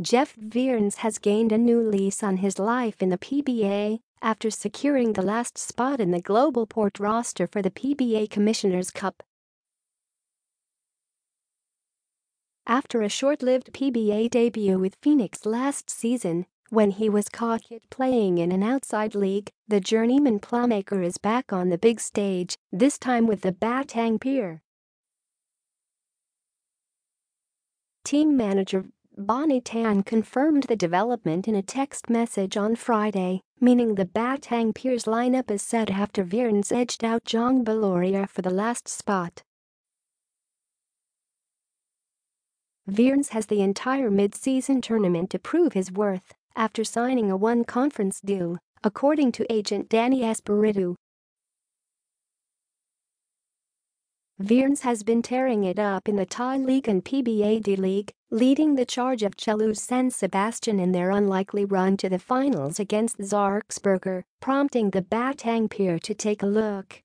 Jeff Viernes has gained a new lease on his life in the PBA after securing the last spot in the GlobalPort roster for the PBA Commissioner's Cup. After a short-lived PBA debut with Phoenix last season, when he was caught playing in an outside league, the journeyman playmaker is back on the big stage, this time with the Batang Pier. Team manager Bonnie Tan confirmed the development in a text message on Friday, meaning the Batang Piers lineup is set after Viernes edged out Jong Baloria for the last spot. Viernes has the entire mid-season tournament to prove his worth after signing a one-conference deal, according to agent Danny Espiritu. Viernes has been tearing it up in the Thai League and PBA D-League, leading the charge of Che'lu San Sebastian in their unlikely run to the finals against Zarks Burger, prompting the Batang Pier to take a look